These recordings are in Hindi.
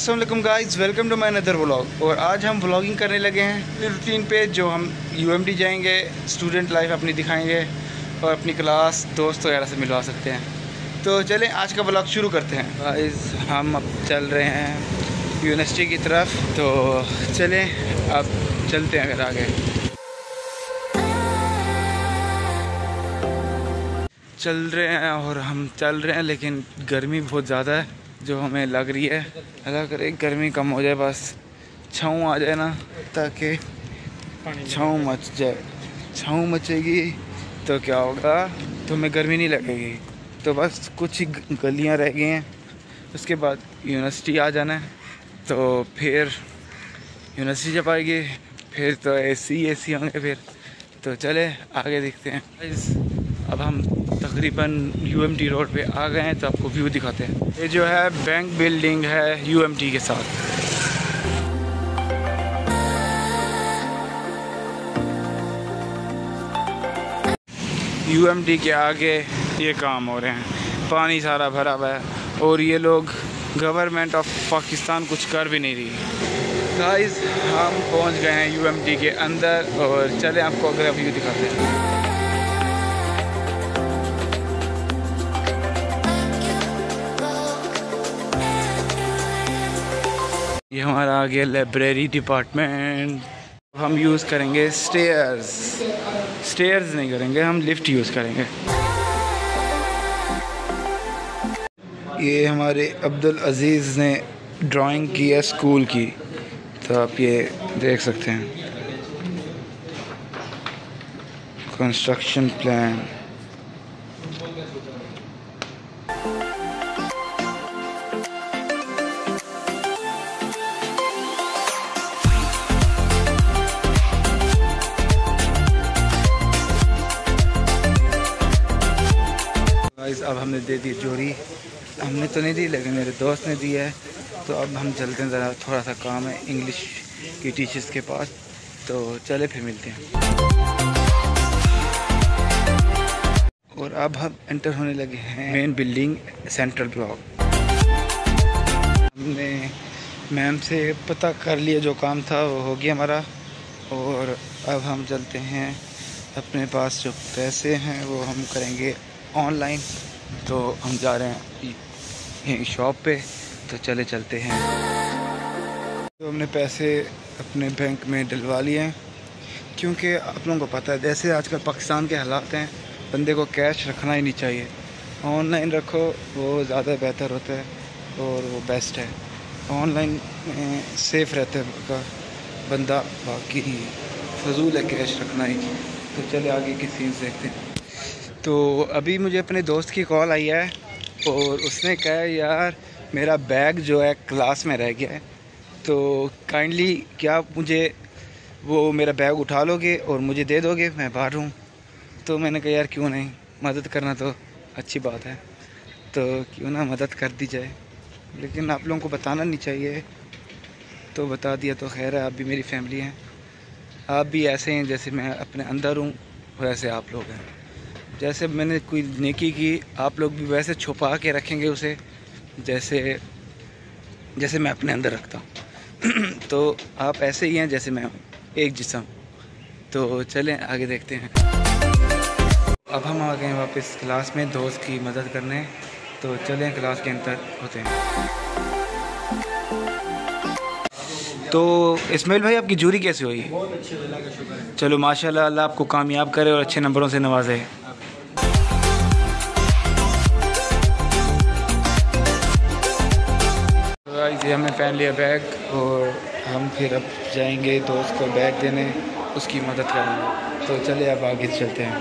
Aslam guys welcome to my another vlog और आज हम व्लॉगिंग करने लगे हैं रूटीन पे जो हम यूएमडी जाएँगे स्टूडेंट लाइफ अपनी दिखाएँगे और अपनी क्लास दोस्त वगैरह से मिलवा सकते हैं। तो चलें, आज का व्लॉग शुरू करते हैं। गाइज़ हम अब चल रहे हैं यूनिवर्सिटी की तरफ़। तो चलें, अब चलते हैं अगर आगे। चल रहे हैं और हम चल रहे हैं, लेकिन गर्मी बहुत ज़्यादा है। जो हमें लग रही है। अल्लाह करे गर्मी कम हो जाए बस छाँव आ जाए ना ताकि छाँव मच जाए। छाँव मचेगी तो क्या होगा? तो हमें गर्मी नहीं लगेगी। तो बस कुछ ही गलियाँ रह गई हैं। उसके बाद यूनिवर्सिटी आ जाना है। तो फिर यूनिवर्सिटी जब आएगी फिर तो एसी एसी होंगे फिर। तो चले आगे देखते हैं। अब हम तकरीबन यूएमटी रोड पे आ गए हैं तो आपको व्यू दिखाते हैं। ये जो है बैंक बिल्डिंग है यूएमटी के साथ। यूएमटी के आगे ये काम हो रहे हैं। पानी सारा भरा हुआ है और ये लोग गवर्नमेंट ऑफ़ पाकिस्तान कुछ कर भी नहीं रही। गाइस हम पहुँच गए हैं यूएमटी के अंदर और चले, आपको अगला व्यू दिखाते हैं। ये हमारा आ गया लाइब्रेरी डिपार्टमेंट हम यूज़ करेंगे स्टेयर्स स्टेयर्स नहीं करेंगे, हम लिफ्ट यूज़ करेंगे। ये हमारे अब्दुल अज़ीज़ ने ड्राइंग की है स्कूल की। तो आप ये देख सकते हैं। कंस्ट्रक्शन प्लान गाइस अब हमने दे दी जोड़ी। हमने तो नहीं दी, लेकिन मेरे दोस्त ने दी है। तो अब हम चलते हैं, ज़रा थोड़ा सा काम है इंग्लिश की टीचर्स के पास। तो चले फिर मिलते हैं। और अब हम एंटर होने लगे हैं मेन बिल्डिंग सेंट्रल ब्लॉक हमने मैम से पता कर लिया जो काम था, वो हो गया हमारा। और अब हम चलते हैं। अपने पास जो पैसे हैं, वो हम करेंगे ऑनलाइन तो हम जा रहे हैं शॉप पे तो चले चलते हैं। तो हमने पैसे अपने बैंक में डलवा लिए। हैं क्योंकि आप लोगों को पता है, जैसे आजकल पाकिस्तान के हालात हैं, बंदे को कैश रखना ही नहीं चाहिए। ऑनलाइन रखो, वो ज़्यादा बेहतर होता है और वो बेस्ट है। ऑनलाइन सेफ़ रहता है बंदा बाकी फजूल है कैश रखना ही। तो चले आगे की सीन देखते हैं। तो अभी मुझे अपने दोस्त की कॉल आई है और उसने कहा, यार, मेरा बैग जो है क्लास में रह गया है। तो काइंडली क्या आप मुझे वो मेरा बैग उठा लोगे और मुझे दे दोगे? मैं बाहर हूँ। तो मैंने कहा, यार, क्यों नहीं? मदद करना तो अच्छी बात है। तो क्यों ना मदद कर दी जाए। लेकिन आप लोगों को बताना नहीं चाहिए। तो बता दिया तो खैर है, आप भी मेरी फैमिली हैं। आप भी ऐसे हैं जैसे मैं अपने अंदर हूँ वैसे आप लोग हैं। जैसे मैंने कोई नेकी की आप लोग भी वैसे छुपा के रखेंगे उसे जैसे जैसे मैं अपने अंदर रखता हूँ। तो आप ऐसे ही हैं जैसे मैं हूँ एक जिसम। तो चलें आगे देखते हैं। अब हम आ गए हैं वापस क्लास में दोस्त की मदद करने। तो चलें क्लास के अंदर होते हैं। तो इसमाइल भाई आपकी जूरी कैसे हुई? चलो माशाल्लाह अल्लाह आपको कामयाब करे और अच्छे नंबरों से नवाजे। ये हमने पहन लिया बैग और हम फिर अब जाएँगे दोस्त को बैग देने, उसकी मदद करने। तो चले, अब आगे चलते हैं।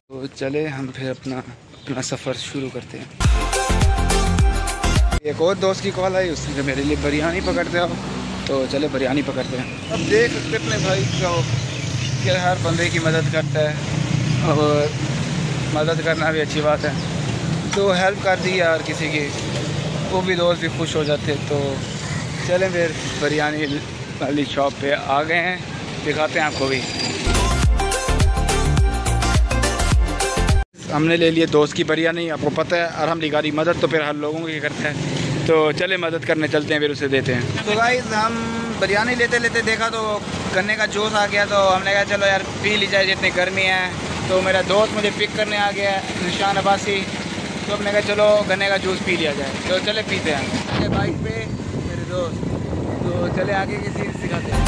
तो चले, हम फिर अपना अपना सफ़र शुरू करते हैं। एक और दोस्त की कॉल आई, उसने मेरे लिए बिरयानी पकड़ते हो तो चले, बिरयानी पकड़ते हैं। अब देख सकते अपने भाई को कि हर बंदे की मदद करता है। और मदद करना भी अच्छी बात है। तो हेल्प कर दी यार किसी की। वो भी दोस्त भी खुश हो जाते तो चलें फिर बिरयानी वाली शॉप पे आ गए हैं, दिखाते हैं आपको भी। हमने ले लिए दोस्त की बिरयानी, आपको पता है, और हम लिगारी मदद तो फिर हर लोगों की करते हैं। तो चले मदद करने चलते हैं, फिर उसे देते हैं। तो भाई हम बिरयानी लेते लेते देखा तो गन्ने का जोश आ गया तो हमने कहा, चलो यार, पी ली जाए जितनी गर्मी है। तो मेरा दोस्त मुझे पिक करने आ गया निशान अब्बासी। तो हमने कहा, चलो, गन्ने का जूस पी लिया जाए। तो चले पीते हैं। बाइक पे, मेरे दोस्त। तो चले आगे की सीट सिखाते हैं।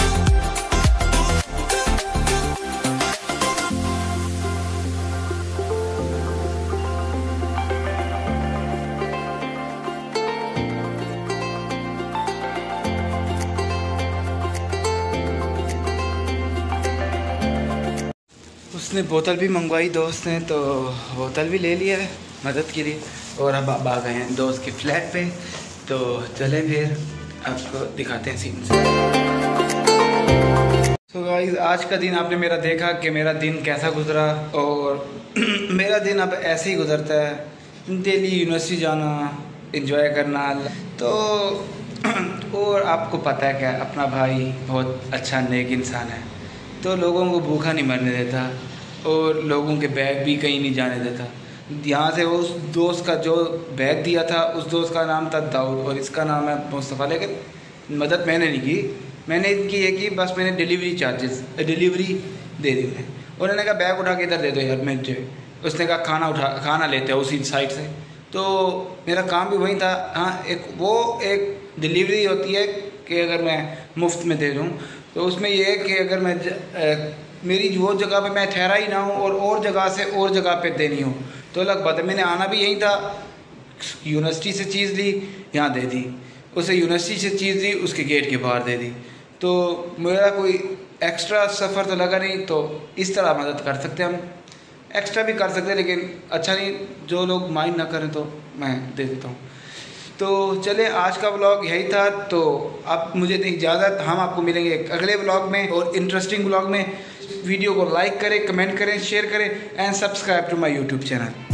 उसने बोतल भी मंगवाई दोस्त ने तो बोतल भी ले लिया है। मदद के लिए। और अब आप आ गए हैं दोस्त के फ्लैट पे। तो चले फिर, आपको दिखाते हैं सीन से। तो गाइस आज का दिन आपने मेरा देखा कि मेरा दिन कैसा गुजरा और मेरा दिन अब ऐसे ही गुजरता है। डेली यूनिवर्सिटी जाना इंजॉय करना। तो और आपको पता है क्या, अपना भाई बहुत अच्छा नेक इंसान है। तो लोगों को भूखा नहीं मरने देता और लोगों के बैग भी कहीं नहीं जाने देता। यहाँ से उस दोस्त का जो बैग दिया था उस दोस्त का नाम था दाऊद और इसका नाम है मुस्तफ़ा। लेकिन मदद मैंने नहीं की। मैंने इनकी ये की बस मैंने डिलीवरी चार्जेस डिलीवरी दे दी उन्हें। उन्होंने कहा बैग उठा के इधर दे दो यार मुझे। उसने कहा खाना उठा खाना लेते हैं उसी साइड से। तो मेरा काम भी वही था। हाँ एक वो एक डिलीवरी होती है कि अगर मैं मुफ़्त में दे दूँ तो उसमें यह है कि अगर मैं ज, आ, मेरी वो जगह पे मैं ठहरा ही ना हूँ और और जगह से और जगह पे देनी हो तो अलग बात है मैंने आना भी यही था यूनिवर्सिटी से चीज़ ली, यहाँ दे दी। उसे यूनिवर्सिटी से चीज़ दी उसके गेट के बाहर दे दी। तो मेरा कोई एक्स्ट्रा सफ़र तो लगा नहीं तो इस तरह मदद कर सकते हम। एक्स्ट्रा भी कर सकते हैं, लेकिन अच्छा नहीं, जो लोग माइंड ना करें तो मैं दे देता हूँ। तो चले, आज का ब्लॉग यही था तो आप मुझे इजाज़त, हम आपको मिलेंगे अगले ब्लॉग में, और इंटरेस्टिंग ब्लॉग में। वीडियो को लाइक करें कमेंट करें शेयर करें and subscribe to my YouTube channel